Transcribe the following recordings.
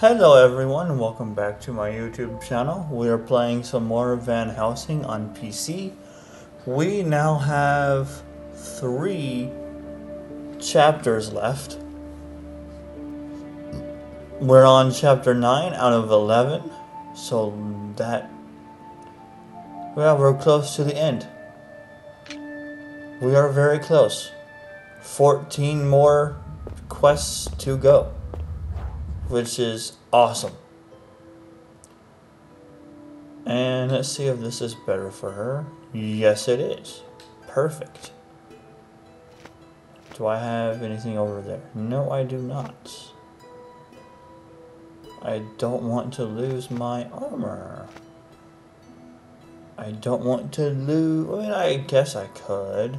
Hello everyone, and welcome back to my YouTube channel. We are playing some more Van Helsing on PC. We now have three chapters left. We're on chapter 9 out of 11, so that... Well, we're close to the end. We are very close. 14 more quests to go which is awesome. And let's see if this is better for her. Yes, it is. Perfect. Do I have anything over there? No, I do not. I don't want to lose my armor. I don't want to lose... I mean, I guess I could.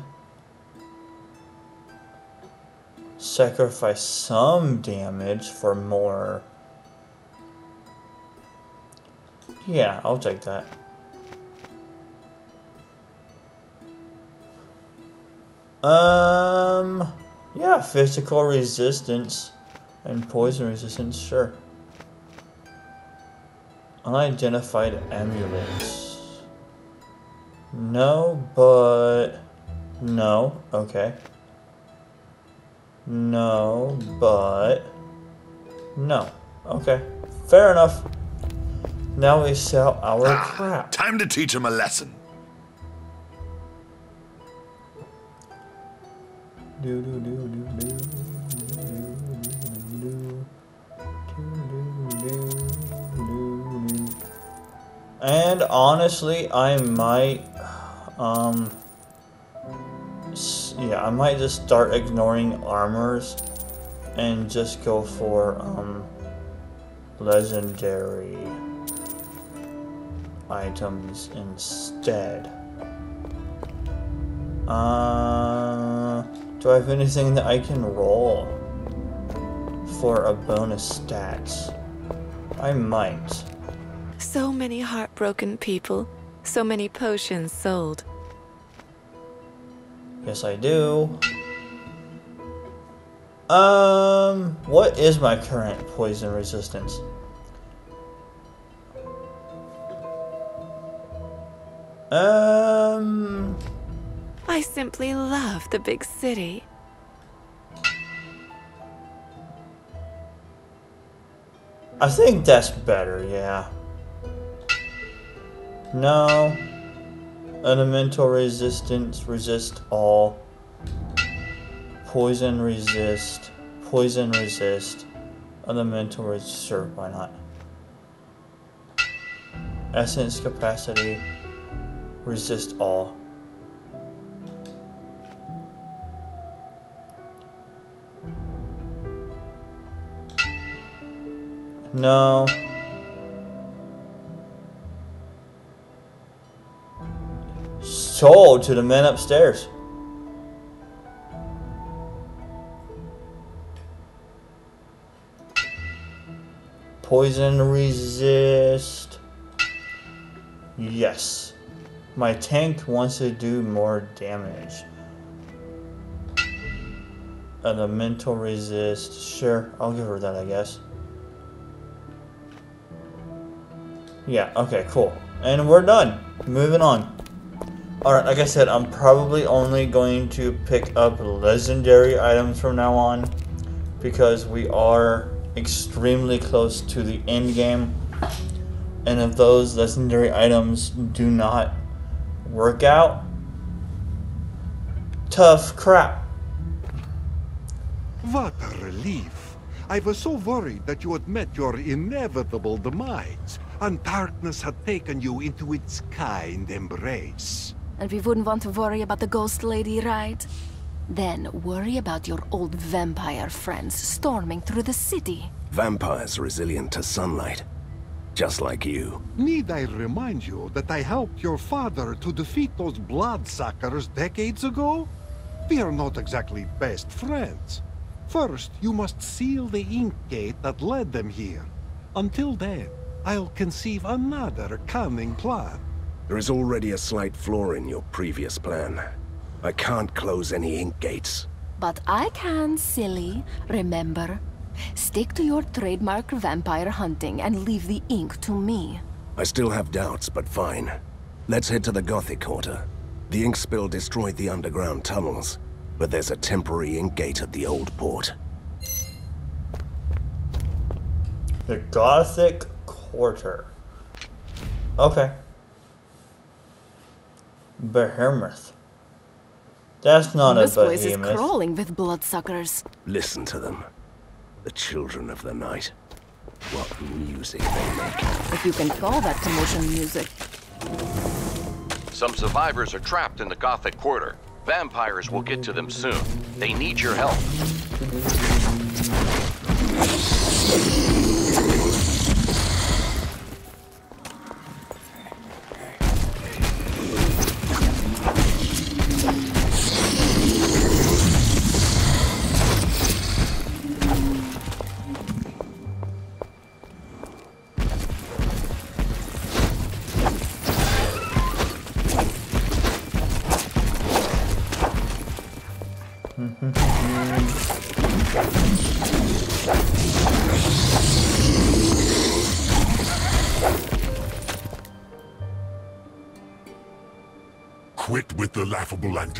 Sacrifice some damage for more. Yeah, I'll take that. Um, yeah, physical resistance and poison resistance, sure. Unidentified amulets. No, but... No, okay. No, but... No. Okay. Fair enough. Now we sell our ah, crap. Time to teach him a lesson. Do, do, do, do, do. And honestly, I might, um, yeah, I might just start ignoring armors and just go for um, legendary items instead. Uh, do I have anything that I can roll for a bonus stats? I might. So many heartbroken people, so many potions sold. Yes, I do. Um, what is my current poison resistance? Um... I simply love the big city. I think that's better, yeah. No. Elemental resistance, resist all. Poison resist, poison resist. Elemental resist, sure, why not? Essence capacity, resist all. No. Told to the men upstairs. Poison resist. Yes. My tank wants to do more damage. Elemental resist. Sure, I'll give her that, I guess. Yeah, okay, cool. And we're done. Moving on. Alright, like I said, I'm probably only going to pick up legendary items from now on because we are extremely close to the end game. And if those legendary items do not work out, tough crap. What a relief. I was so worried that you had met your inevitable demise, and darkness had taken you into its kind embrace. And we wouldn't want to worry about the ghost lady, right? Then worry about your old vampire friends storming through the city. Vampires resilient to sunlight. Just like you. Need I remind you that I helped your father to defeat those bloodsuckers decades ago? We are not exactly best friends. First, you must seal the ink gate that led them here. Until then, I'll conceive another cunning plan. There is already a slight flaw in your previous plan. I can't close any ink gates. But I can, silly. Remember? Stick to your trademark vampire hunting and leave the ink to me. I still have doubts, but fine. Let's head to the Gothic Quarter. The ink spill destroyed the underground tunnels, but there's a temporary ink gate at the old port. The Gothic Quarter. Okay. Behemoth. That's not this a place is behemoth. crawling with bloodsuckers. Listen to them. The children of the night. What music they make. If you can call that commotion music. Some survivors are trapped in the Gothic Quarter. Vampires will get to them soon. They need your help.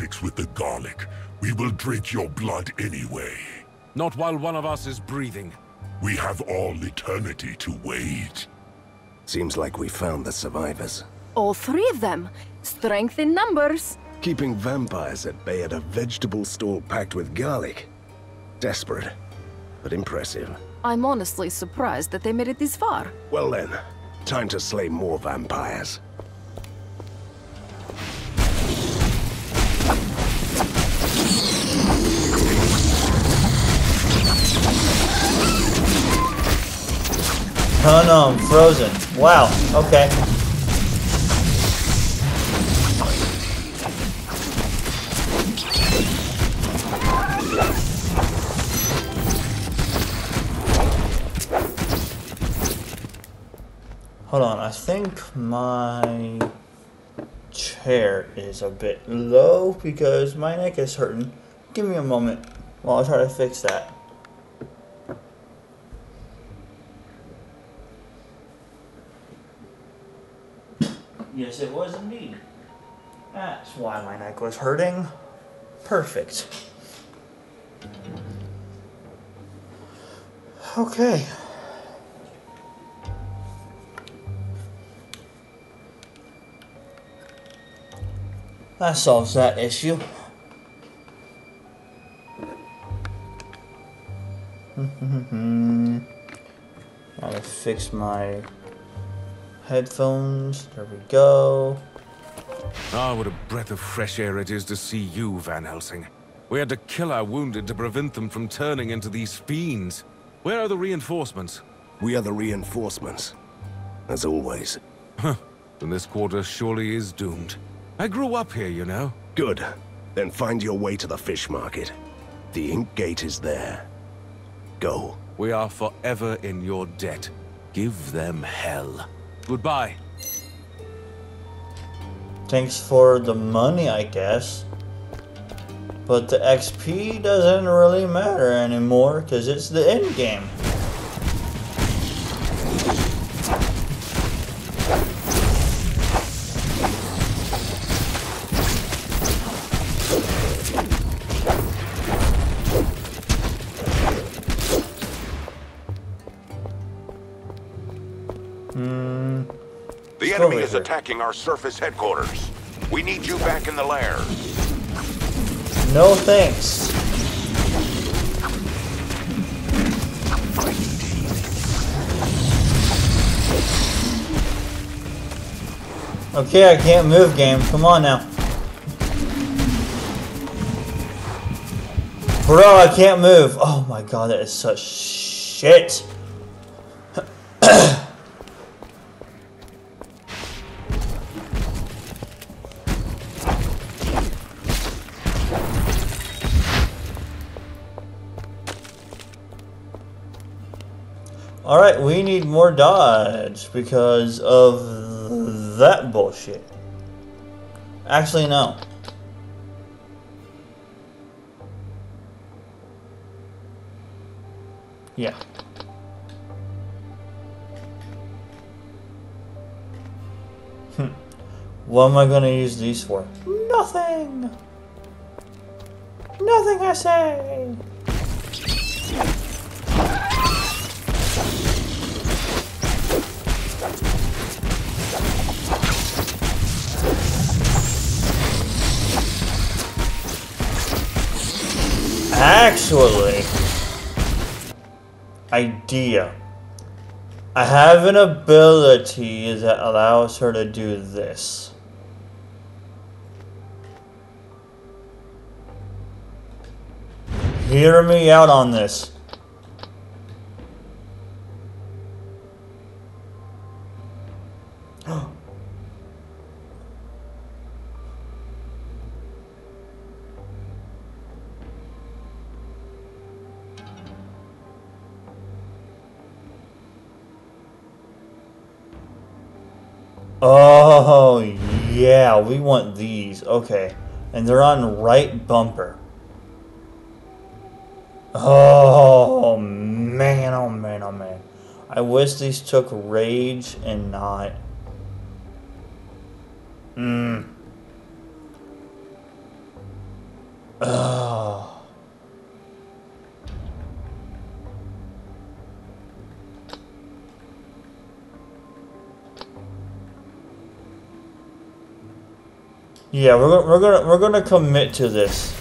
Laughable antics with the garlic. We will drink your blood anyway. Not while one of us is breathing. We have all eternity to wait. Seems like we found the survivors. All three of them. Strength in numbers. Keeping vampires at bay at a vegetable stall packed with garlic. Desperate, but impressive. I'm honestly surprised that they made it this far. Well then, time to slay more vampires. Oh no, I'm um, frozen. Wow, okay. Hold on, I think my chair is a bit low because my neck is hurting. Give me a moment while I try to fix that. Yes, it was indeed. That's why my neck was hurting. Perfect. Okay. That solves that issue. Gotta fix my headphones. There we go. Ah, what a breath of fresh air it is to see you, Van Helsing. We had to kill our wounded to prevent them from turning into these fiends. Where are the reinforcements? We are the reinforcements. As always. Then this quarter surely is doomed. I grew up here, you know. Good. Then find your way to the fish market. The ink gate is there. Go. We are forever in your debt. Give them hell. Goodbye. Thanks for the money, I guess. But the XP doesn't really matter anymore because it's the end game. Enemy is here. attacking our surface headquarters. We need you back in the lair. No thanks. Okay, I can't move game. Come on now. Bro, I can't move. Oh my god, that is such shit. We need more dodge because of that bullshit. Actually, no. Yeah. Hmm. What am I gonna use these for? Nothing! Nothing, I say! Actually, idea. I have an ability that allows her to do this. Hear me out on this. Oh, yeah, we want these. Okay. And they're on right bumper. Oh, man, oh, man, oh, man. I wish these took rage and not... Mmm. Oh. Yeah, we're we're gonna we're gonna commit to this.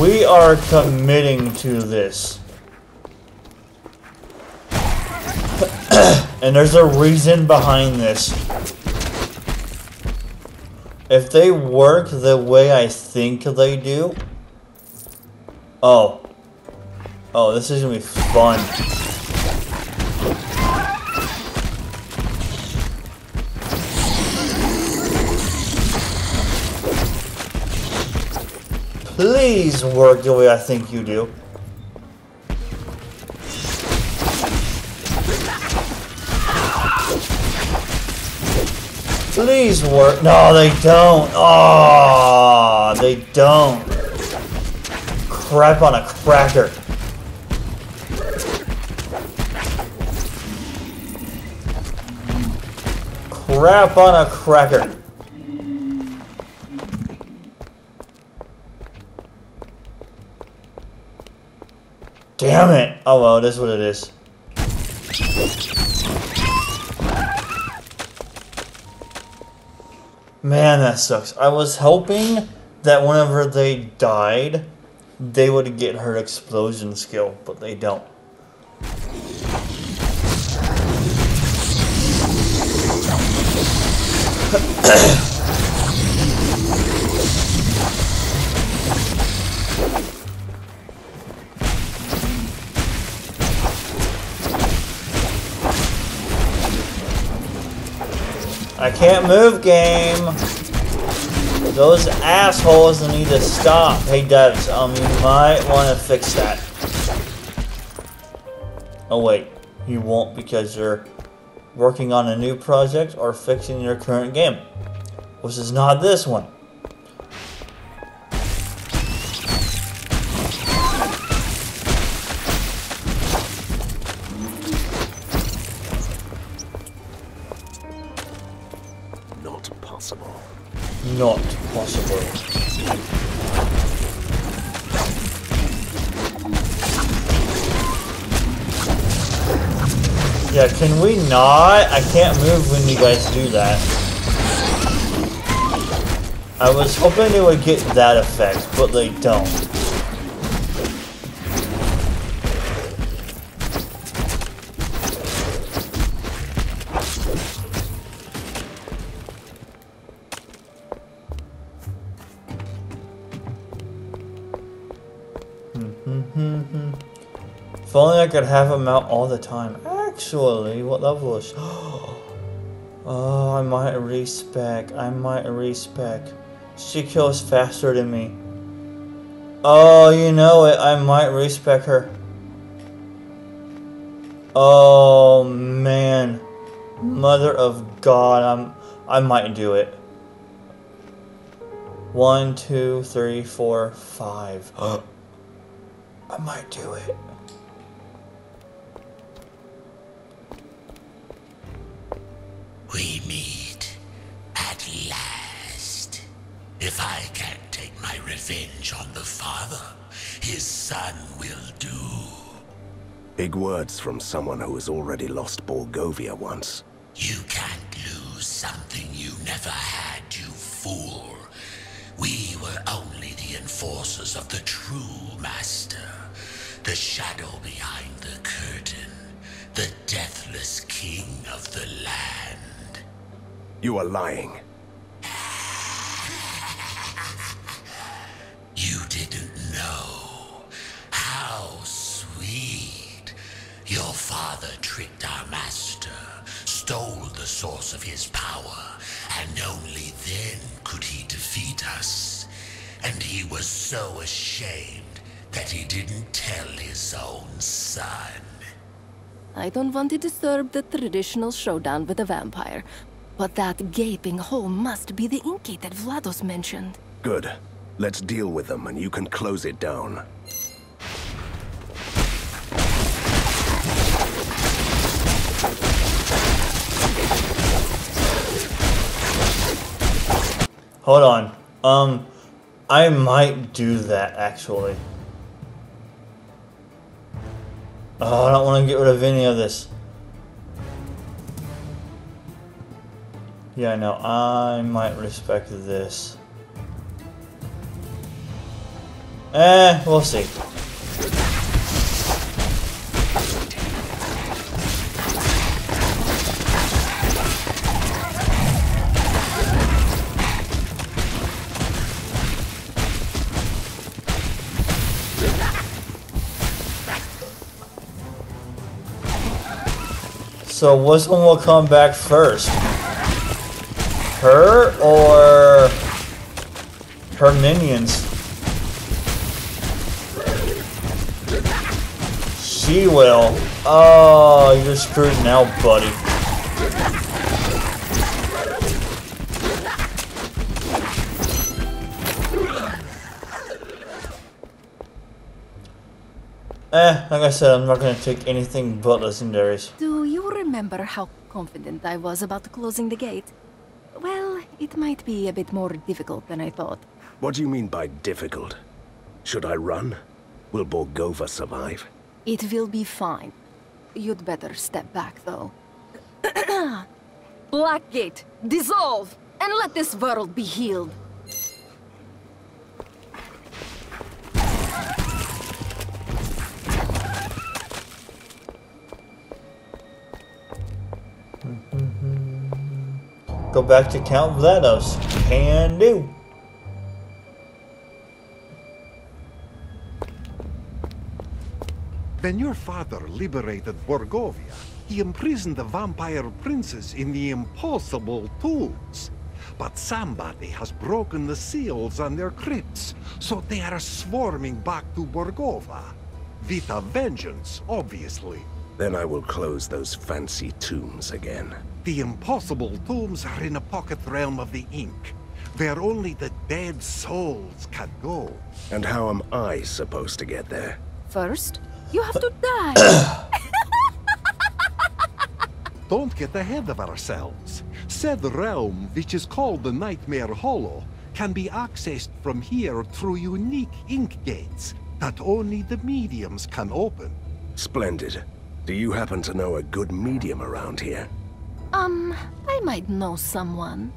We are committing to this. and there's a reason behind this. If they work the way I think they do... Oh. Oh, this is gonna be fun. Please work the way I think you do. Please work. No, they don't. Oh, they don't. Crap on a cracker. Crap on a cracker. Damn it! Oh well, that's what it is. Man, that sucks. I was hoping that whenever they died, they would get her explosion skill, but they don't. can't move, game. Those assholes need to stop. Hey, devs, um, you might want to fix that. Oh, wait. You won't because you're working on a new project or fixing your current game. Which is not this one. Not possible. Yeah, can we not? I can't move when you guys do that. I was hoping they would get that effect, but they don't. Only I could have him out all the time. Actually, what level is... Oh, I might respec. I might respec. She kills faster than me. Oh, you know it. I might respec her. Oh, man. Mother of God, I'm... I might do it. One, two, three, four, five. I might do it. We meet at last. If I can't take my revenge on the father, his son will do. Big words from someone who has already lost Borgovia once. You can't lose something you never had, you fool. We were only the enforcers of the true master. The shadow behind the curtain. The deathless king of the land. You are lying. You didn't know. How sweet. Your father tricked our master, stole the source of his power, and only then could he defeat us. And he was so ashamed that he didn't tell his own son. I don't want to disturb the traditional showdown with a vampire, but that gaping hole must be the ink gate that Vlados mentioned. Good. Let's deal with them and you can close it down. Hold on. Um, I might do that actually. Oh, I don't want to get rid of any of this. Yeah, no, I might respect this. Eh, we'll see. So which one will come back first? Her or her minions? She will. Oh, you're screwed now, buddy. Eh, like I said, I'm not gonna take anything but legendaries. Do you remember how confident I was about closing the gate? Well, it might be a bit more difficult than I thought. What do you mean by difficult? Should I run? Will Borgova survive? It will be fine. You'd better step back, though. Blackgate, dissolve! And let this world be healed! Go back to Count Vlados. Can do. When your father liberated Borgovia, he imprisoned the vampire princes in the impossible tombs. But somebody has broken the seals on their crypts, so they are swarming back to Borgova. a vengeance, obviously. Then I will close those fancy tombs again. The impossible tombs are in a pocket realm of the ink, where only the dead souls can go. And how am I supposed to get there? First, you have to die! Don't get ahead of ourselves. Said realm, which is called the Nightmare Hollow, can be accessed from here through unique ink gates that only the mediums can open. Splendid. Do you happen to know a good medium around here? um, I might know someone.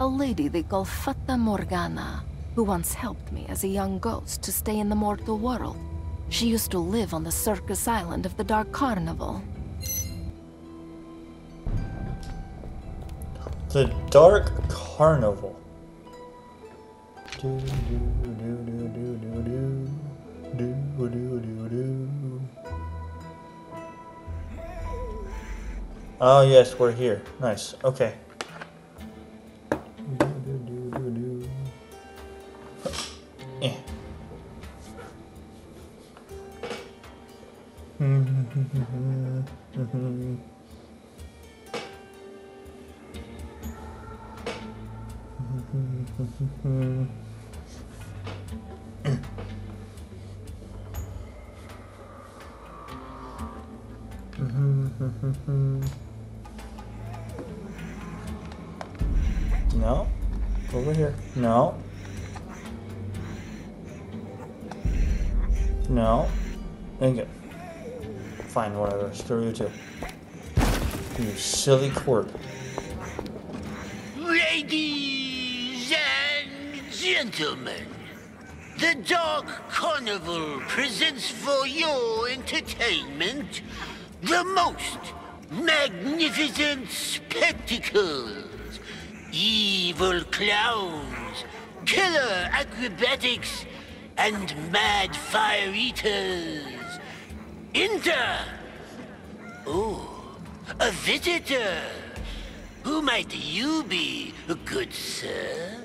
A lady they call Fata Morgana, who once helped me as a young ghost to stay in the mortal world. She used to live on the circus island of the Dark Carnival. The Dark Carnival. Do, do, do, do, do, do, do. Do, do, do, do. Oh yes, we're here. Nice. Okay. You. Silly twerp. Ladies and gentlemen, the Dark Carnival presents for your entertainment the most magnificent spectacles, evil clowns, killer acrobatics, and mad fire eaters. Enter! Oh, a visitor. Who might you be, good sir?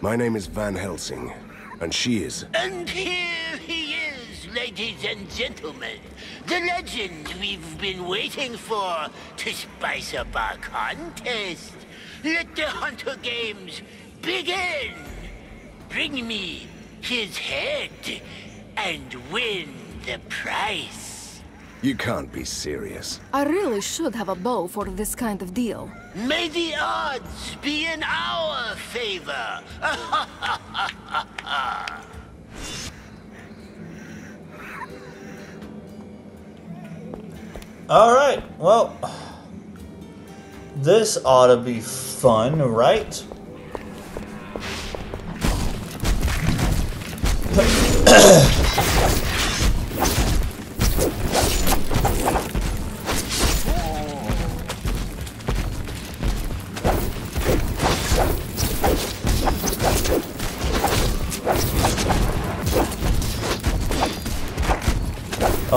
My name is Van Helsing, and she is... And here he is, ladies and gentlemen. The legend we've been waiting for to spice up our contest. Let the Hunter Games begin. Bring me his head and win the prize. You can't be serious. I really should have a bow for this kind of deal. May the odds be in our favor. Alright, well. This ought to be fun, right?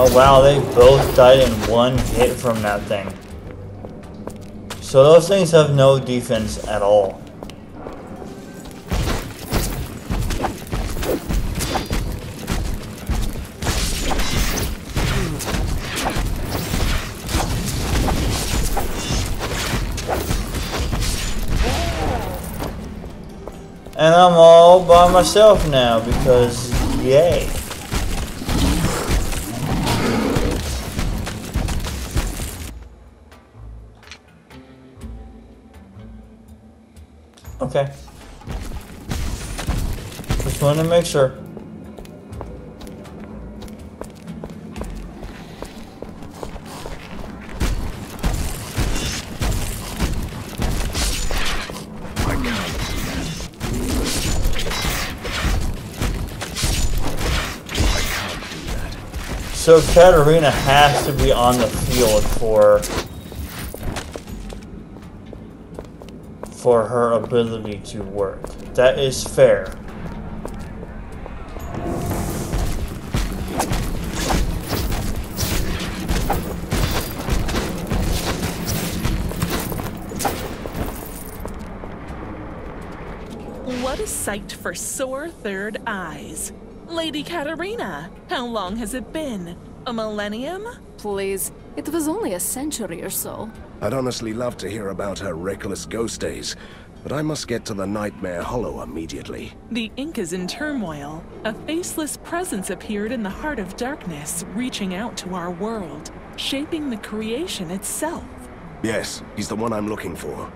Oh wow, they both died in one hit from that thing. So those things have no defense at all. And I'm all by myself now because yay. Okay. Just wanted to make sure. So Katarina has to be on the field for for her ability to work. That is fair. What a sight for sore third eyes. Lady Katarina, how long has it been? A millennium? Please, it was only a century or so. I'd honestly love to hear about her reckless ghost days, but I must get to the Nightmare Hollow immediately. The ink is in turmoil. A faceless presence appeared in the heart of darkness, reaching out to our world, shaping the creation itself. Yes, he's the one I'm looking for.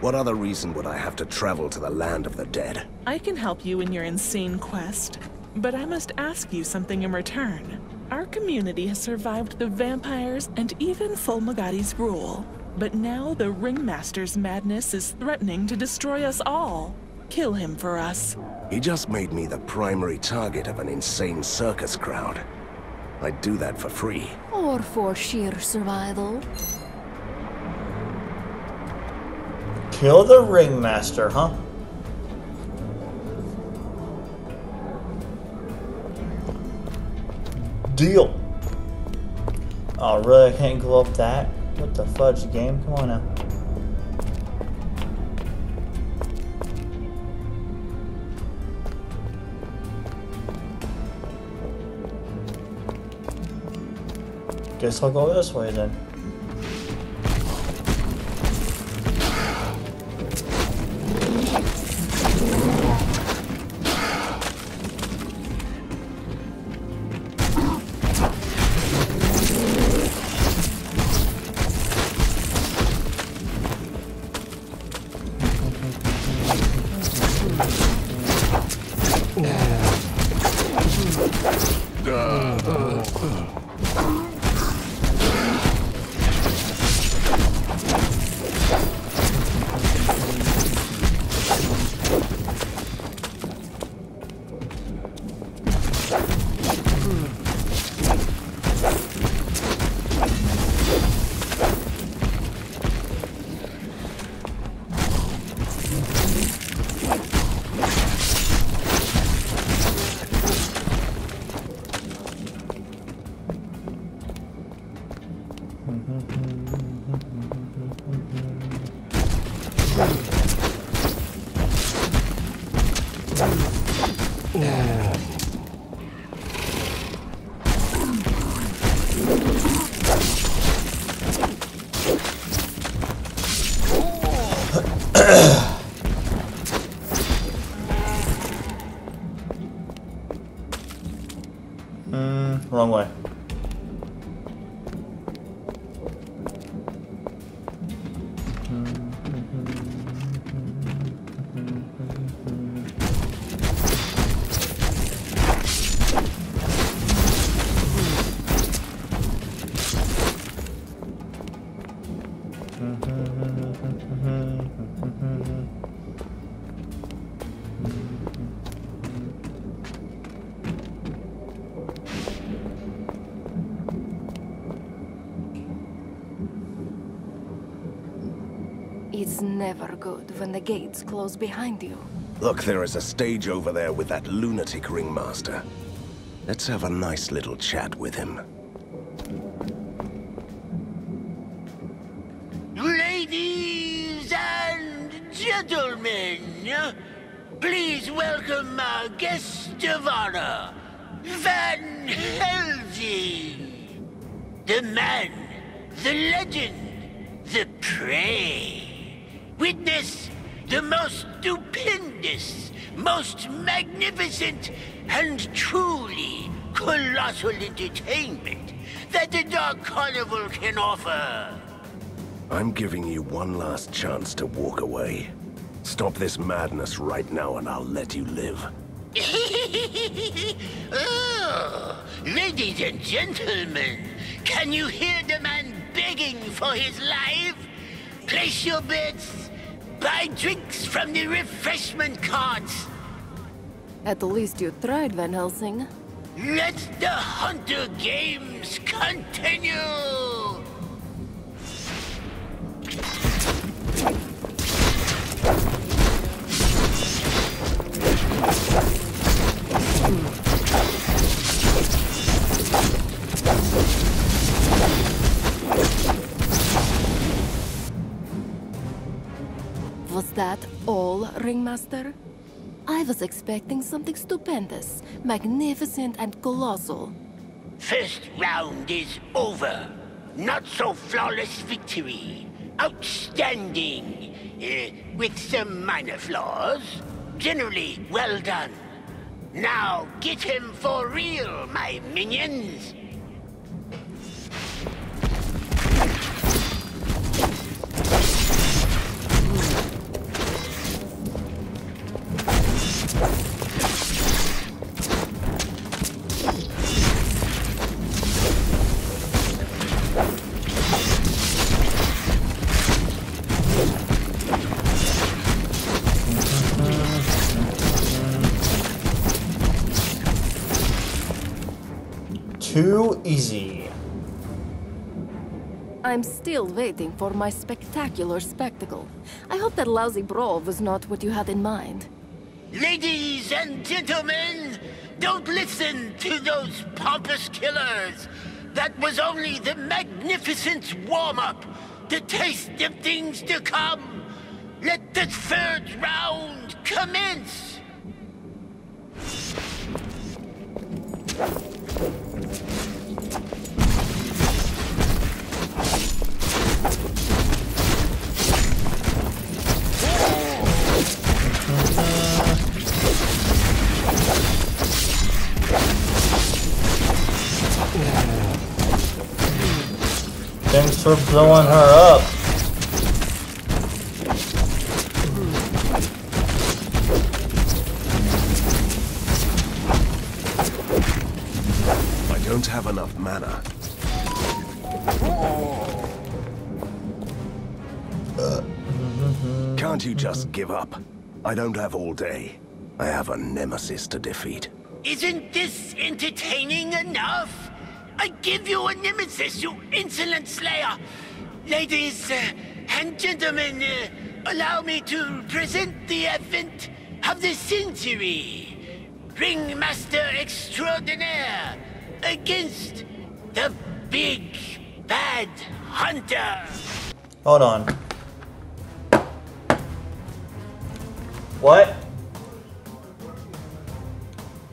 What other reason would I have to travel to the land of the dead? I can help you in your insane quest, but I must ask you something in return. Our community has survived the vampires and even Fulmigati's rule. But now the Ringmaster's madness is threatening to destroy us all. Kill him for us. He just made me the primary target of an insane circus crowd. I'd do that for free. Or for sheer survival. Kill the ringmaster, huh? Deal. Oh, really? I can't go up that? What the fudge, game? Come on now. Guess I'll go this way then. Good when the gates close behind you. Look, there is a stage over there with that lunatic ringmaster. Let's have a nice little chat with him. Ladies and gentlemen, please welcome our guest of honor, Van Helsing. The man, the legend, the most stupendous, most magnificent, and truly colossal entertainment that the Dark Carnival can offer. I'm giving you one last chance to walk away. Stop this madness right now and I'll let you live. oh, ladies and gentlemen, can you hear the man begging for his life? Place your bets, buy drinks from the refreshment carts. At least you tried, Van Helsing. Let the Hunter Games continue! Ringmaster? I was expecting something stupendous, magnificent and colossal. First round is over. Not so flawless victory. Outstanding. Uh, with some minor flaws. Generally well done. Now get him for real, my minions. I'm still waiting for my spectacular spectacle. I hope that lousy brawl was not what you had in mind. Ladies and gentlemen, don't listen to those pompous killers. That was only the magnificent warm-up, the taste of things to come. Let the third round commence. For blowing her up. I don't have enough mana. Uh. Can't you just give up? I don't have all day. I have a nemesis to defeat. Isn't this entertaining enough? I give you a nemesis, you insolent slayer! Ladies uh, and gentlemen, uh, allow me to present the advent of the century! Ringmaster Extraordinaire against the big bad hunter! Hold on. What?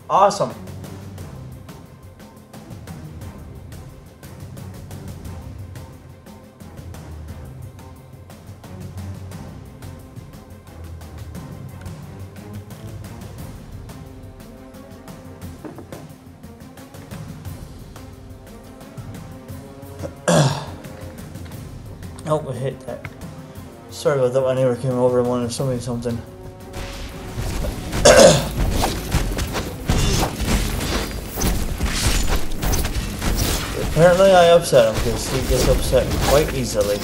Awesome. Oh, I hit that. Sorry about that. My neighbor came over and wanted to show me something. Apparently I upset him because he gets upset quite easily.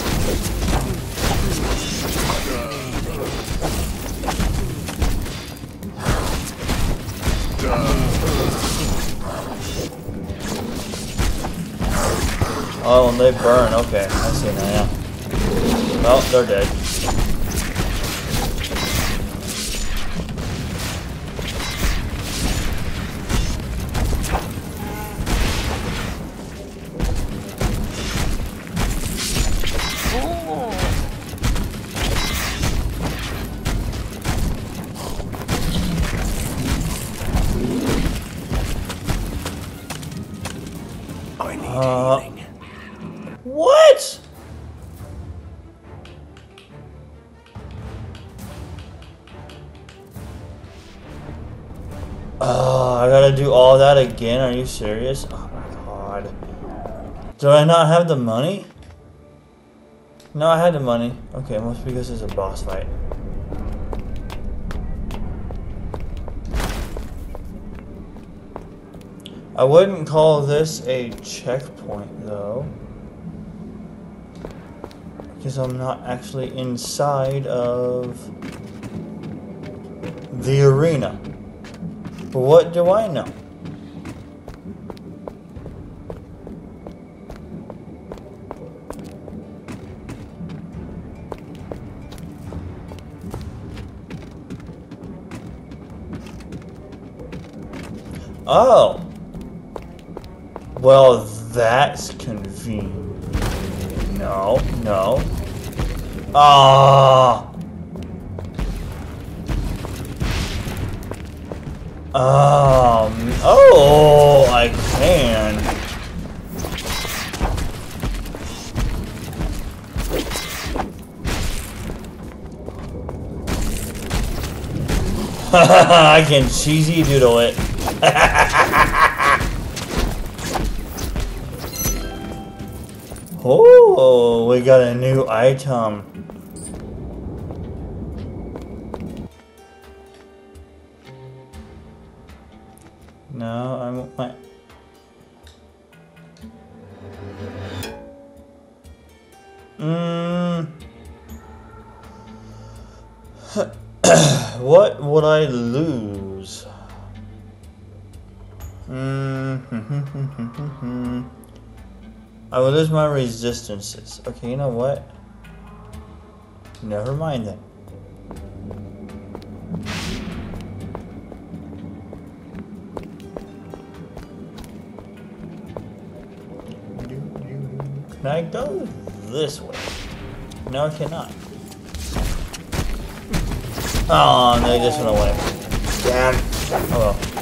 Oh, and they burn. Okay, I see now, yeah. Well, they're dead. Again? Are you serious? Oh my god. Do I not have the money? No, I had the money. Okay, must be because it's a boss fight. I wouldn't call this a checkpoint though. Because I'm not actually inside of the arena. But what do I know? Oh. Well, that's convenient. No, no. Ah. Um. Oh, I can. I can cheesy doodle it. oh, we got a new item. No, I want my. Mm. what would I lose? I will lose my resistances. Okay, you know what? Never mind then. Can I go this way? No, I cannot. Oh, no, this went away. Damn. Oh well.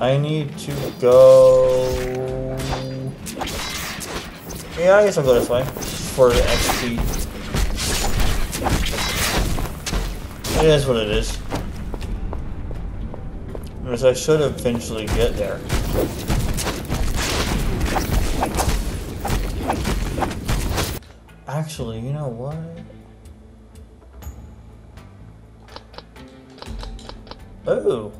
I need to go. Yeah, I guess I'll go this way for the XP. It is what it is. Because I should eventually get there. Actually, you know what? Oh.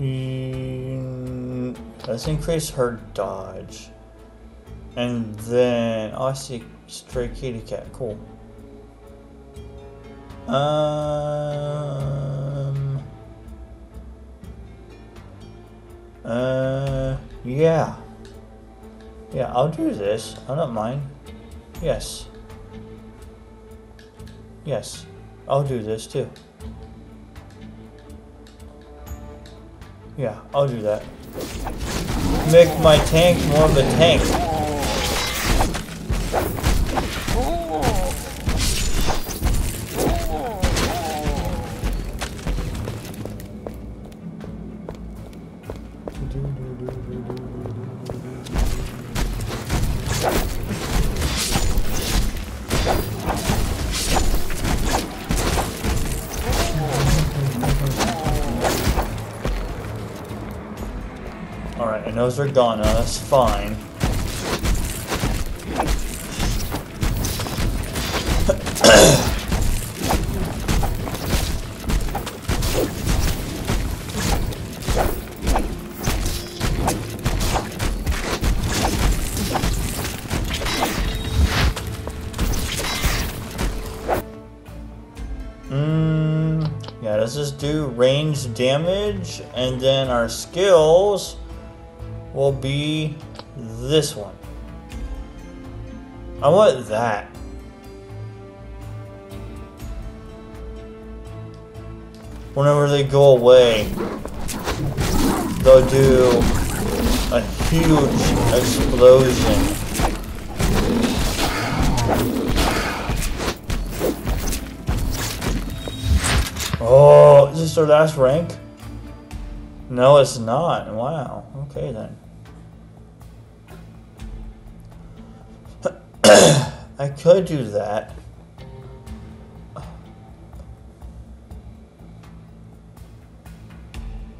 Mm, Let's increase her dodge. And then, oh, I see Stray kitty cat. Cool. Um. Uh. Yeah. Yeah, I'll do this. I don't mind. Yes. Yes. I'll do this too. Yeah, I'll do that. Make my tank more of a tank. Now, that's fine. Mm, just do range damage, and then our skills will be this one. I want that. Whenever they go away, they'll do a huge explosion. Oh, is this our last rank? No, it's not. Wow. Okay then. I could do that.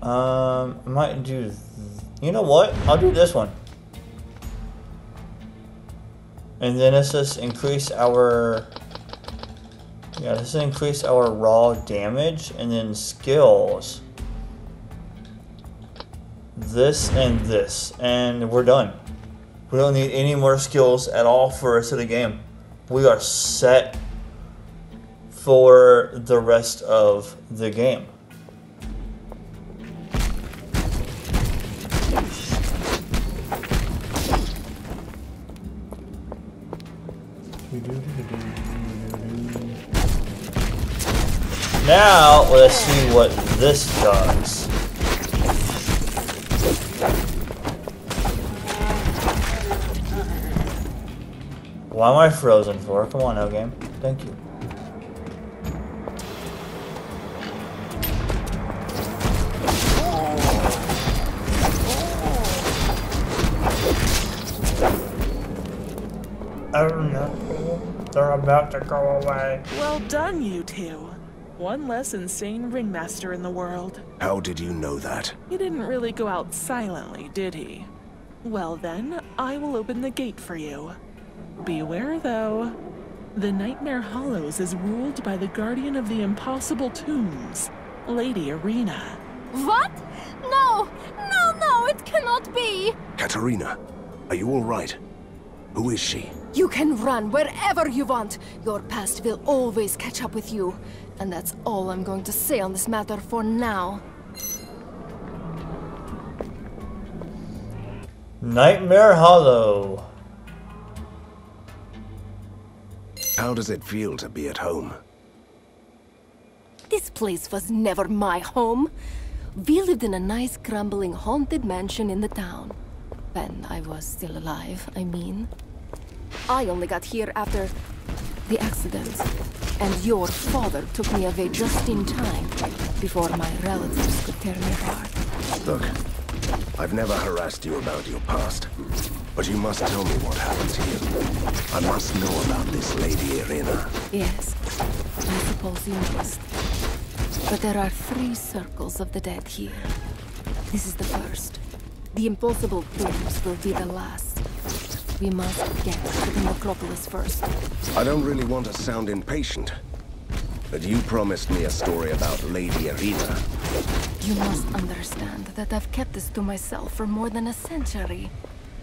Um, I might do. You know what? I'll do this one. And then let's just increase our. Yeah, let's increase our raw damage and then skills. This and this, and we're done. We don't need any more skills at all for the rest of the game. We are set for the rest of the game. Now, let's see what this does. Why am I frozen for? Come on, no game. Thank you. Oh no. They're about to go away. Well done, you two. One less insane ringmaster in the world. How did you know that? He didn't really go out silently, did he? Well then, I will open the gate for you. Beware, though. The Nightmare Hollows is ruled by the guardian of the impossible tombs, Lady Irina. What? No! No, no, it cannot be! Katarina, are you all right? Who is she? You can run wherever you want. Your past will always catch up with you. And that's all I'm going to say on this matter for now. Nightmare Hollow. How does it feel to be at home? This place was never my home. We lived in a nice, crumbling, haunted mansion in the town. When I was still alive, I mean. I only got here after the accident. And your father took me away just in time, before my relatives could tear me apart. Look, I've never harassed you about your past, but you must tell me what happened to you. I must know about this Lady Irina. Yes, I suppose you must. But there are three circles of the dead here. This is the first. The impossible tombs will be the last. We must get to the necropolis first. I don't really want to sound impatient, but you promised me a story about Lady Irina. You must understand that I've kept this to myself for more than a century.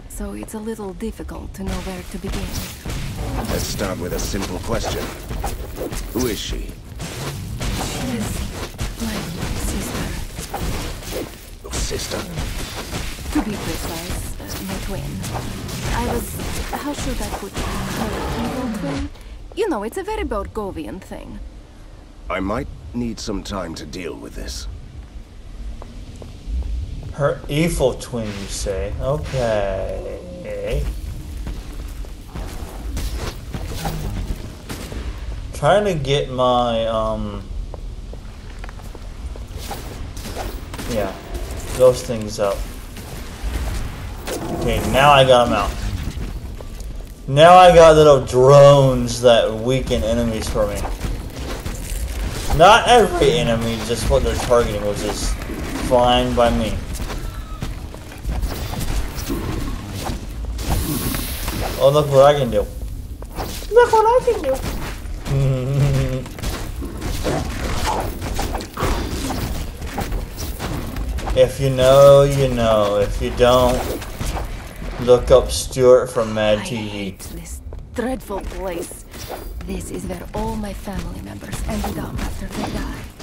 So it's a little difficult to know where to begin. Let's start with a simple question. Who is she? She is my sister. Your sister? To be precise, uh, my twin. I was... how should I put it? Her evil twin? You know, it's a very Borgovian thing. I might need some time to deal with this. Her evil twin, you say? Okay. Trying to get my, um... Yeah, those things up. Okay, now I got them out. Now I got little drones that weaken enemies for me. Not every enemy, just what they're targeting, which is fine by me. Oh, look what I can do. Look what I can do. if you know, you know. If you don't, look up Stuart from Mad I TV. hate this dreadful place. This is where all my family members ended up after they died.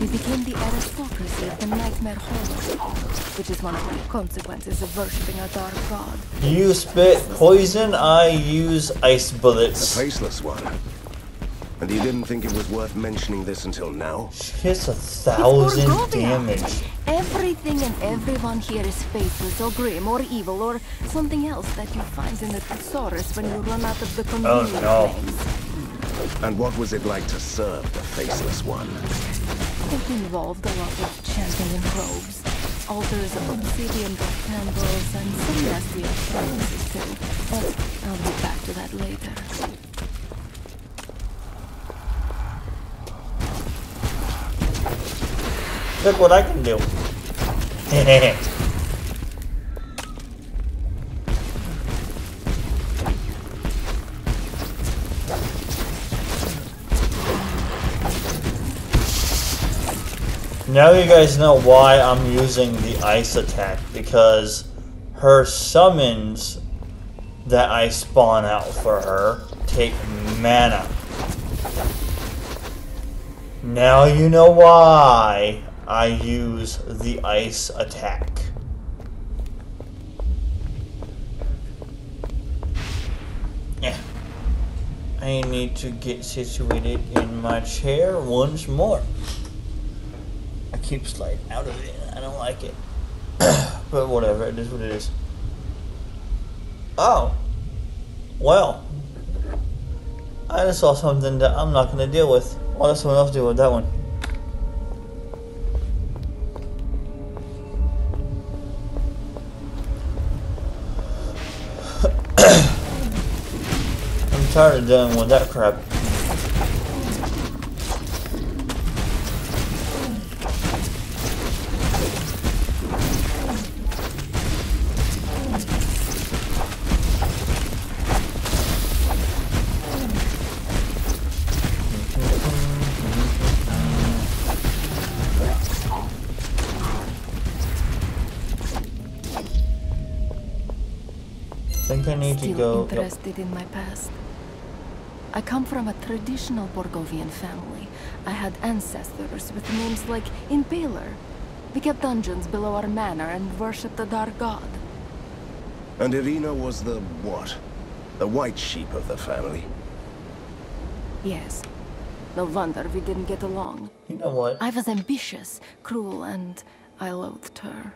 We became the aristocracy of the Nightmare Hollow, which is one of the consequences of worshipping a dark god. You spit poison, I use ice The bullets. faceless one. And you didn't think it was worth mentioning this until now? She hits a thousand Borgovia. damage. Everything and everyone here is faceless or grim or evil or something else that you find in the thesaurus when you run out of the convenient oh, no. names. And what was it like to serve the faceless one? It involved a lot of chanting in robes, altars of obsidian candles, and some nasty appliances too. But I'll get back to that later. Look what I can do. now you guys know why I'm using the ice attack because her summons that I spawn out for her take mana. Now you know why I use the ice attack. Yeah. I need to get situated in my chair once more. I keep sliding out of it. I don't like it. but whatever, it is what it is. Oh. Well. I just saw something that I'm not going to deal with. I'll let someone else deal with that one. I'm tired of dealing with that crap. Interested in my past. I come from a traditional Borgovian family. I had ancestors with names like Impaler. We kept dungeons below our manor and worshipped the dark god. And Irina was the what? The white sheep of the family. Yes. No wonder we didn't get along. You know what? I was ambitious, cruel, and I loathed her.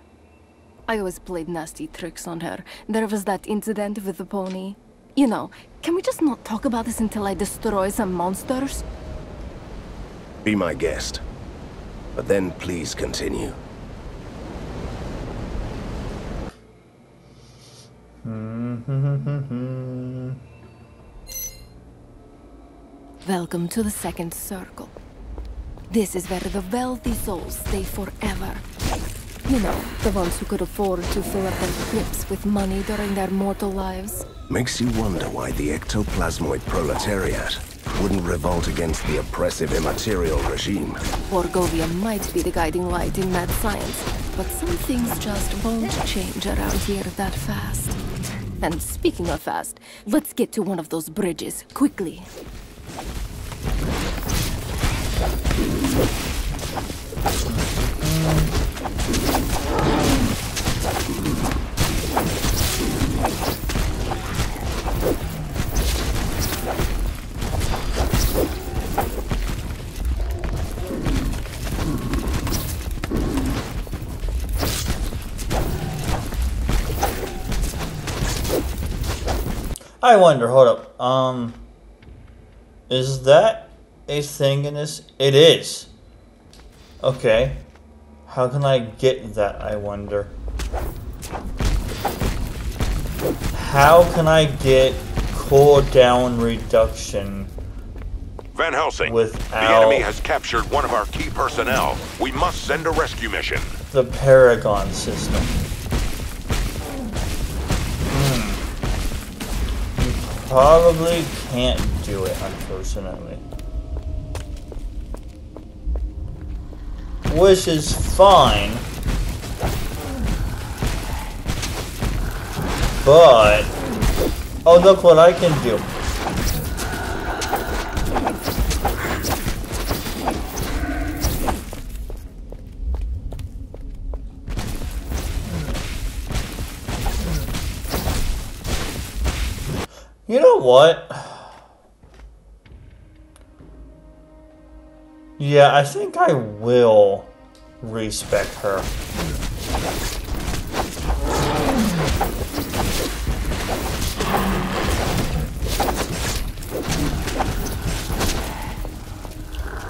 I always played nasty tricks on her. There was that incident with the pony. You know, can we just not talk about this until I destroy some monsters? Be my guest. But then please continue. Welcome to the second circle. This is where the wealthy souls stay forever. You know, the ones who could afford to fill up their crypts with money during their mortal lives. Makes you wonder why the ectoplasmoid proletariat wouldn't revolt against the oppressive immaterial regime. Borgovia might be the guiding light in mad science, but some things just won't change around here that fast. And speaking of fast, let's get to one of those bridges, quickly. I wonder, hold up. Um, is that a thing in this? It is. Okay. How can I get that, I wonder? How can I get cooldown reduction Van Helsing, without the enemy has captured one of our key personnel. We must send a rescue mission. the Paragon system? Probably can't do it, unfortunately. Which is fine. But... Oh, look what I can do. You know what? Yeah, I think I will respect her.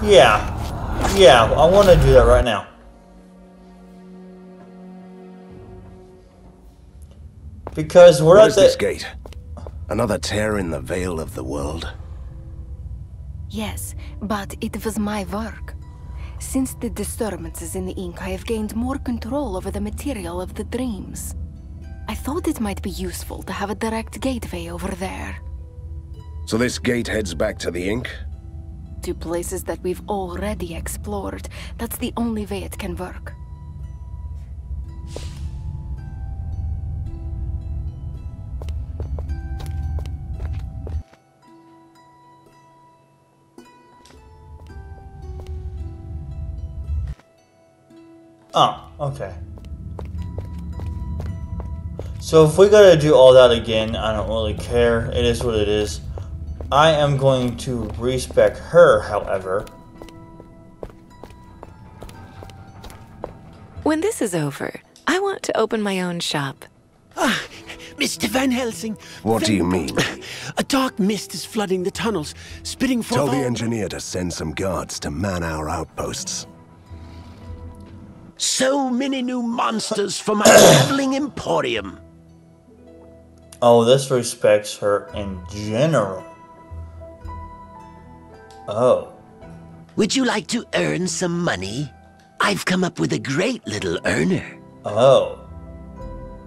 Yeah. Yeah, I want to do that right now. Because we're at the... this gate? Another tear in the veil of the world? Yes, but it was my work. Since the disturbances in the ink, I have gained more control over the material of the dreams. I thought it might be useful to have a direct gateway over there. So this gate heads back to the ink? To places that we've already explored. That's the only way it can work. Oh, okay. So if we gotta do all that again, I don't really care. It is what it is. I am going to respect her, however. When this is over, I want to open my own shop. Ah, Mr. Van Helsing. What do you mean? A dark mist is flooding the tunnels, spitting forth Tell the engineer to send some guards to man our outposts. So many new monsters for my traveling emporium. Oh, this respects her in general. Oh. Would you like to earn some money? I've come up with a great little earner. Oh.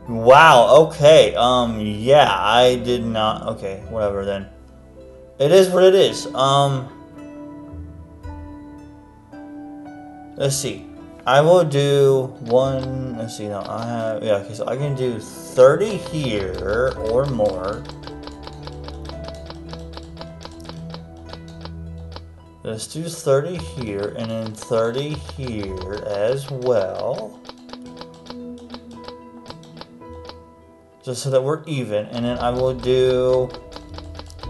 Wow, okay. Um, yeah, I did not. Okay, whatever then. It is what it is. Um. Let's see. I will do one. Let's see. No, I have. Yeah, okay, so I can do 30 here or more. Let's do 30 here and then 30 here as well. Just so that we're even. And then I will do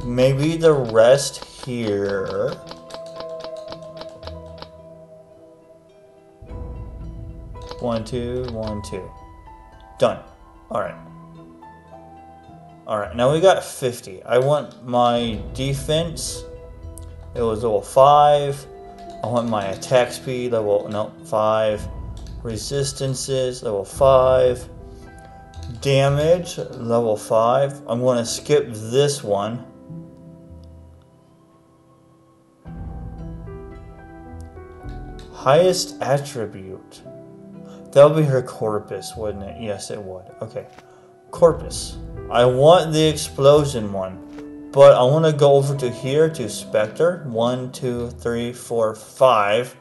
maybe the rest here. One, two, one, two. Done. Alright. Alright, now we got 50. I want my defense. It was level 5. I want my attack speed level, no, 5. Resistances, level 5. Damage, level 5. I'm going to skip this one. Highest attribute. That would be her corpus, wouldn't it? Yes, it would. Okay. Corpus. I want the explosion one. But I want to go over to here to Spectre. One, two, three, four, five.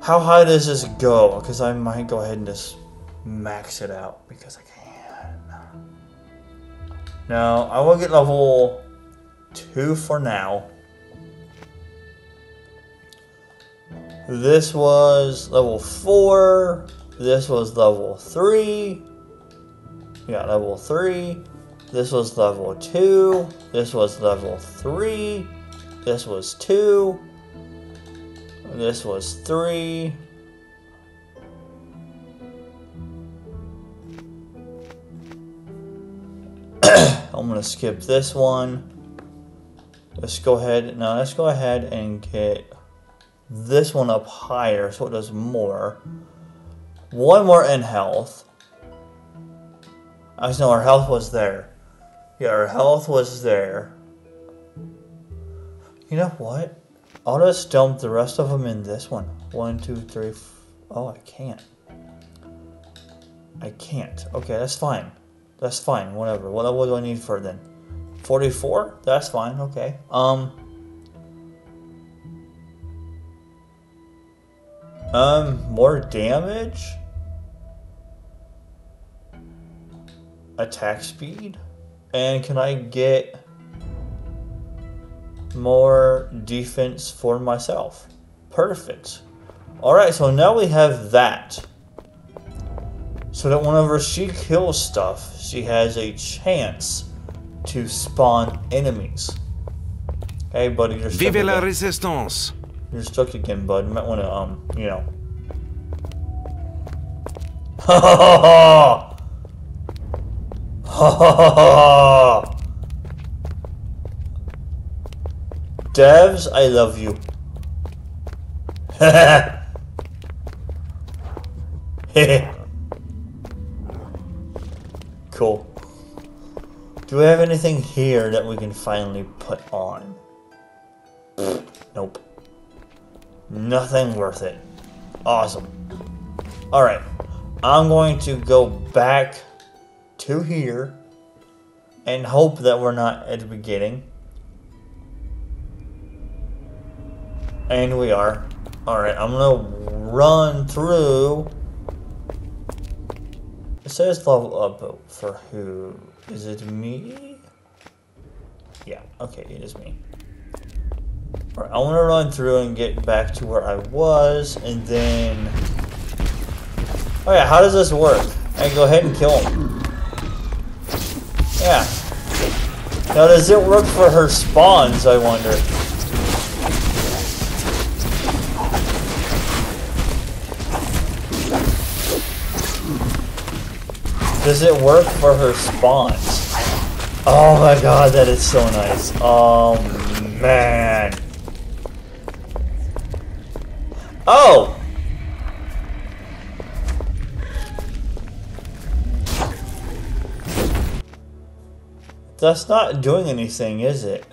How high does this go? Because I might go ahead and just max it out because I can. Now, I will get level 2 for now. This was level 4. This was level 3. Yeah, level 3. This was level 2. This was level 3. This was 2. This was 3. I'm gonna skip this one. Let's go ahead, now let's go ahead and get this one up higher so it does more. One more in health. I just know our health was there. Yeah, our health was there. You know what? I'll just dump the rest of them in this one. One, two, three. Oh, I can't. I can't. Okay, that's fine. That's fine. Whatever. What, what do I need for then? 44? That's fine. Okay. Um. Um, more damage? Attack speed? And can I get more defense for myself? Perfect. Alright, so now we have that. So that whenever she kills stuff, she has a chance to spawn enemies. Hey, buddy, you're Vive la résistance! You're stuck again, bud. You might want to, um, you know. Ha ha ha ha! Ha ha ha ha! Devs, I love you. cool. Do we have anything here that we can finally put on? Nope. Nothing worth it. Awesome. Alright. I'm going to go back to here and hope that we're not at the beginning. And we are. Alright, I'm gonna run through. It says level up for who? Is it me? Yeah, okay, it is me. I want to run through and get back to where I was, and then... Oh yeah, how does this work? I go ahead and kill him. Yeah. Now, does it work for her spawns, I wonder? Does it work for her spawns? Oh my god, that is so nice. Oh man. Oh! That's not doing anything, is it?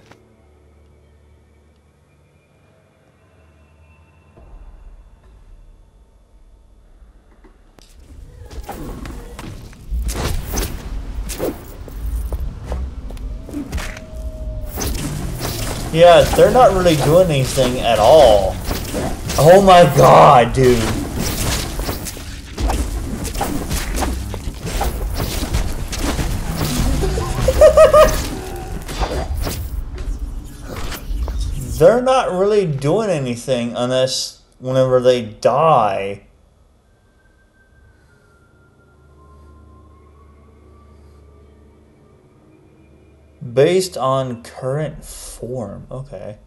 Yeah, they're not really doing anything at all. Oh my god, dude. they're not really doing anything unless whenever they die. Based on current form. Okay.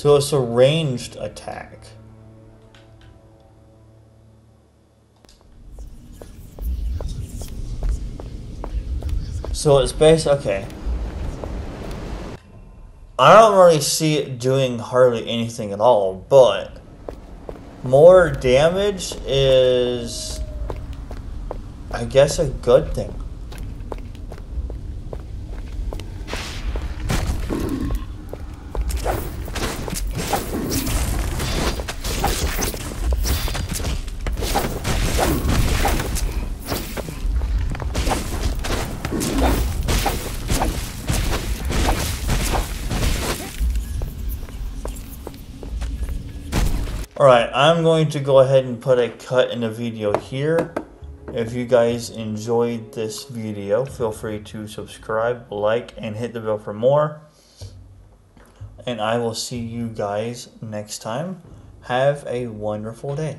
So it's a ranged attack. So it's based, okay. I don't really see it doing hardly anything at all, but more damage is, I guess, a good thing. I'm going to go ahead and put a cut in the video here. If you guys enjoyed this video, feel free to subscribe, like, and hit the bell for more. And I will see you guys next time. Have a wonderful day.